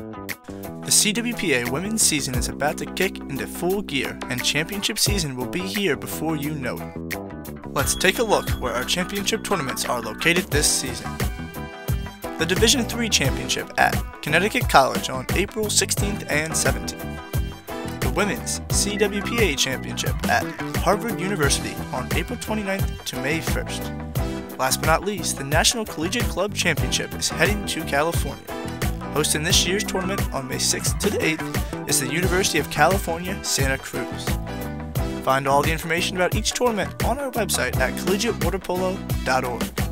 The CWPA women's season is about to kick into full gear, and championship season will be here before you know it. Let's take a look where our championship tournaments are located this season. The Division III Championship at Connecticut College on April 16th and 17th. The Women's CWPA Championship at Harvard University on April 29th to May 1st. Last but not least, the National Collegiate Club Championship is heading to California. Hosting this year's tournament on May 6th to the 8th is the University of California, Santa Cruz. Find all the information about each tournament on our website at collegiatewaterpolo.org.